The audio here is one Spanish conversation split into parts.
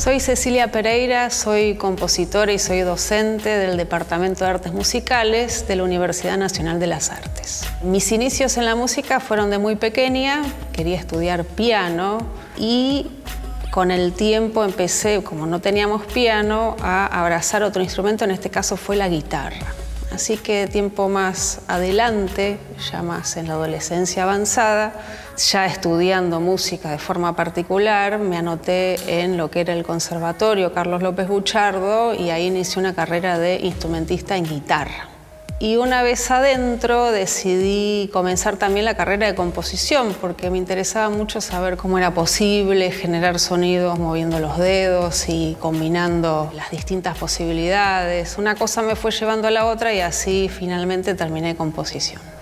Soy Cecilia Pereira, soy compositora y soy docente del Departamento de Artes Musicales de la Universidad Nacional de las Artes. Mis inicios en la música fueron de muy pequeña, quería estudiar piano y con el tiempo empecé, como no teníamos piano, a abrazar otro instrumento, en este caso fue la guitarra. Así que tiempo más adelante, ya más en la adolescencia avanzada, ya estudiando música de forma particular, me anoté en lo que era el Conservatorio Carlos López Buchardo y ahí inicié una carrera de instrumentista en guitarra. Y una vez adentro decidí comenzar también la carrera de composición porque me interesaba mucho saber cómo era posible generar sonidos moviendo los dedos y combinando las distintas posibilidades. Una cosa me fue llevando a la otra y así finalmente terminé composición.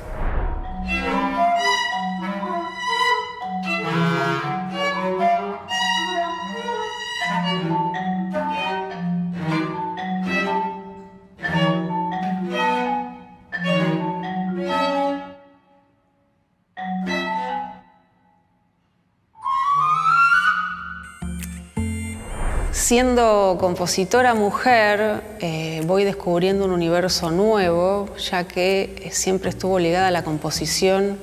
Siendo compositora mujer, eh, voy descubriendo un universo nuevo, ya que eh, siempre estuvo ligada a la composición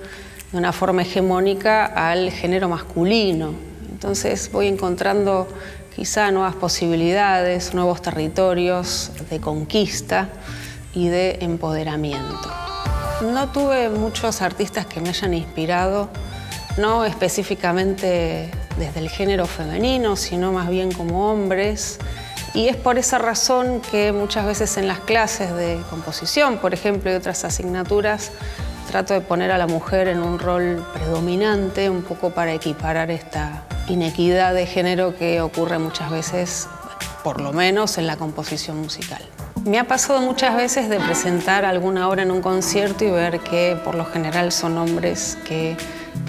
de una forma hegemónica al género masculino. Entonces voy encontrando quizá nuevas posibilidades, nuevos territorios de conquista y de empoderamiento. No tuve muchos artistas que me hayan inspirado, no específicamente desde el género femenino, sino más bien como hombres. Y es por esa razón que muchas veces en las clases de composición, por ejemplo, y otras asignaturas, trato de poner a la mujer en un rol predominante, un poco para equiparar esta inequidad de género que ocurre muchas veces, por lo menos en la composición musical. Me ha pasado muchas veces de presentar alguna obra en un concierto y ver que por lo general son hombres que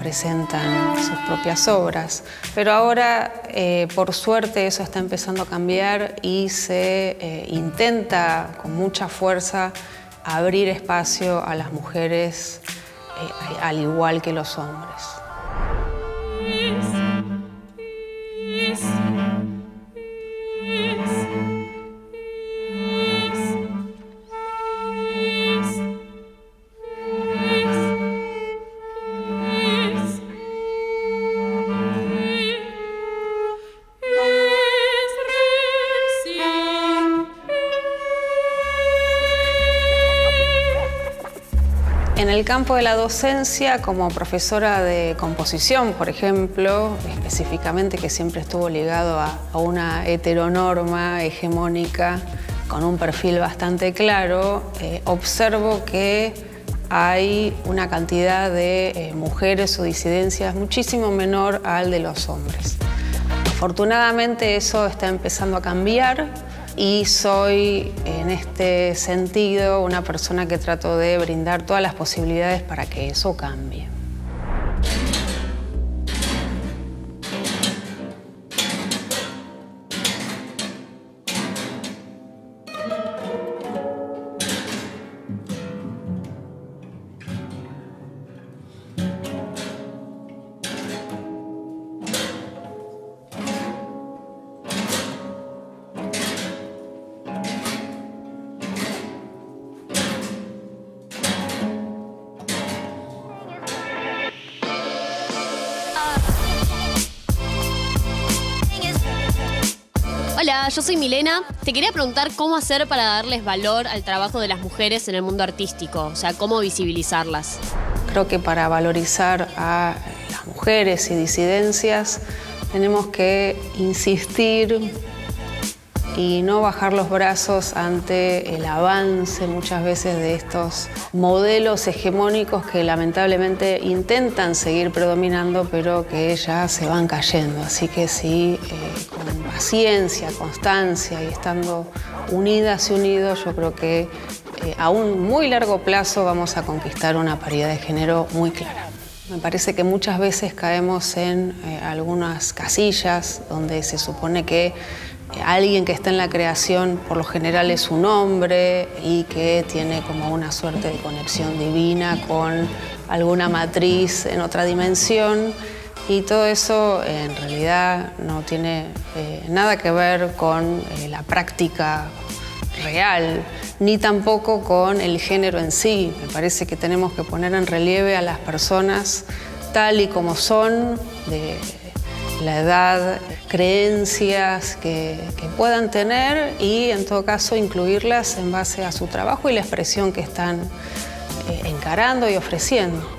presentan sus propias obras. Pero ahora, eh, por suerte, eso está empezando a cambiar y se eh, intenta con mucha fuerza abrir espacio a las mujeres eh, al igual que los hombres. En el campo de la docencia, como profesora de composición, por ejemplo, específicamente que siempre estuvo ligado a, una heteronorma hegemónica con un perfil bastante claro, eh, observo que hay una cantidad de eh, mujeres o disidencias muchísimo menor al de los hombres. Afortunadamente eso está empezando a cambiar y soy en este sentido una persona que trato de brindar todas las posibilidades para que eso cambie. Hola, yo soy Milena. Te quería preguntar cómo hacer para darles valor al trabajo de las mujeres en el mundo artístico, o sea, cómo visibilizarlas. Creo que para valorizar a las mujeres y disidencias tenemos que insistir y no bajar los brazos ante el avance muchas veces de estos modelos hegemónicos que lamentablemente intentan seguir predominando pero que ya se van cayendo. Así que sí, eh, con paciencia, constancia y estando unidas y unidos, yo creo que eh, a un muy largo plazo vamos a conquistar una paridad de género muy clara. Me parece que muchas veces caemos en eh, algunas casillas donde se supone que alguien que está en la creación por lo general es un hombre y que tiene como una suerte de conexión divina con alguna matriz en otra dimensión y todo eso en realidad no tiene eh, nada que ver con eh, la práctica real, ni tampoco con el género en sí. Me parece que tenemos que poner en relieve a las personas tal y como son, la edad, creencias que, puedan tener y en todo caso incluirlas en base a su trabajo y la expresión que están eh, encarando y ofreciendo.